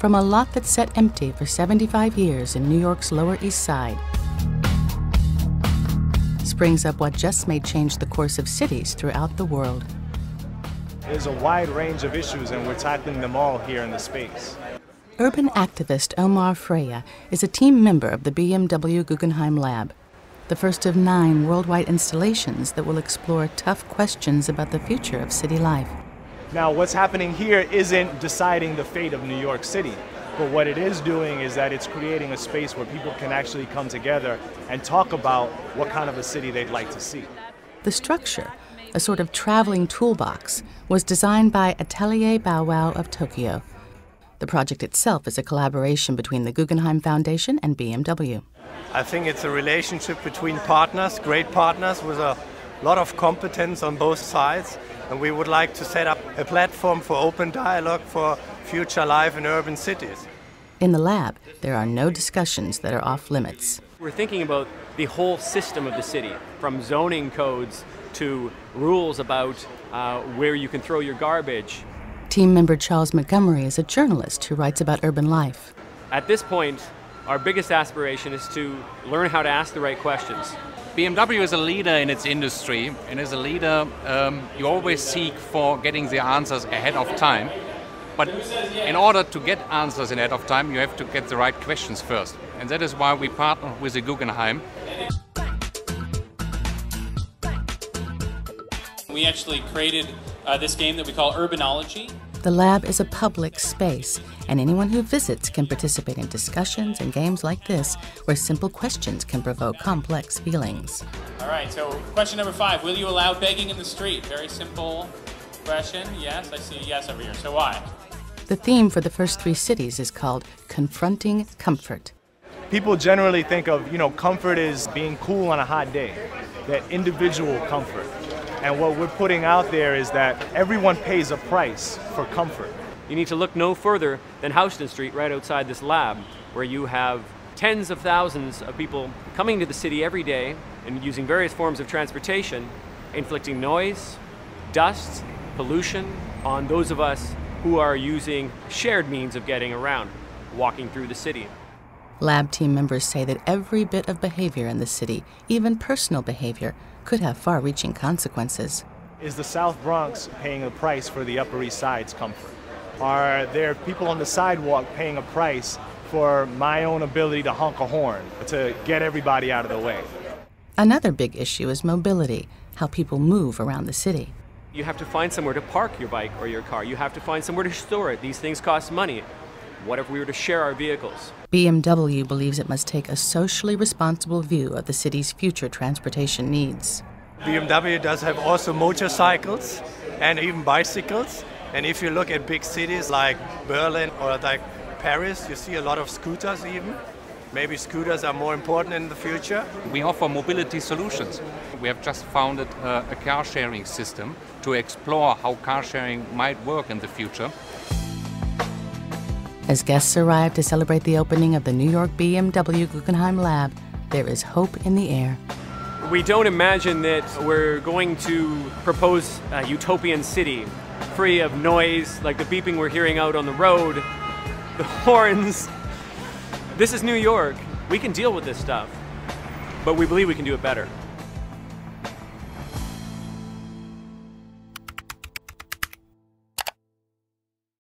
from a lot that sat empty for 75 years in New York's Lower East Side springs up what just may change the course of cities throughout the world. There's a wide range of issues, and we're tackling them all here in the space. Urban activist Omar Freilla is a team member of the BMW Guggenheim Lab, the first of nine worldwide installations that will explore tough questions about the future of city life. Now, what's happening here isn't deciding the fate of New York City, but what it is doing is that it's creating a space where people can actually come together and talk about what kind of a city they'd like to see. The structure a sort of traveling toolbox, was designed by Atelier Bow-Wow of Tokyo. The project itself is a collaboration between the Guggenheim Foundation and BMW. I think it's a relationship between partners, great partners with a lot of competence on both sides. And we would like to set up a platform for open dialogue for future life in urban cities. In the lab, there are no discussions that are off limits. We're thinking about the whole system of the city, from zoning codes to rules about uh, where you can throw your garbage. Team member Charles Montgomery is a journalist who writes about urban life. At this point, our biggest aspiration is to learn how to ask the right questions. BMW is a leader in its industry, and as a leader, um, you always seek for getting the answers ahead of time. But in order to get answers ahead of time, you have to get the right questions first. And that is why we partner with the Guggenheim We actually created uh, this game that we call Urbanology. The lab is a public space, and anyone who visits can participate in discussions and games like this, where simple questions can provoke complex feelings. All right, so question number five Will you allow begging in the street? Very simple question. Yes, I see a yes over here. So why? The theme for the first three cities is called Confronting Comfort. People generally think of, you know, comfort as being cool on a hot day, that individual comfort. And what we're putting out there is that everyone pays a price for comfort. You need to look no further than Houston Street right outside this lab, where you have tens of thousands of people coming to the city every day and using various forms of transportation, inflicting noise, dust, pollution on those of us who are using shared means of getting around, walking through the city. Lab team members say that every bit of behavior in the city, even personal behavior, could have far reaching consequences. Is the South Bronx paying a price for the Upper East Side's comfort? Are there people on the sidewalk paying a price for my own ability to honk a horn, to get everybody out of the way? Another big issue is mobility, how people move around the city. You have to find somewhere to park your bike or your car. You have to find somewhere to store it. These things cost money. What if we were to share our vehicles? BMW believes it must take a socially responsible view of the city's future transportation needs. BMW does have also motorcycles and even bicycles. And if you look at big cities like Berlin or like Paris, you see a lot of scooters even. Maybe scooters are more important in the future. We offer mobility solutions. We have just founded a, a car sharing system to explore how car sharing might work in the future. As guests arrive to celebrate the opening of the New York BMW Guggenheim Lab, there is hope in the air. We don't imagine that we're going to propose a utopian city free of noise like the beeping we're hearing out on the road, the horns. This is New York. We can deal with this stuff, but we believe we can do it better.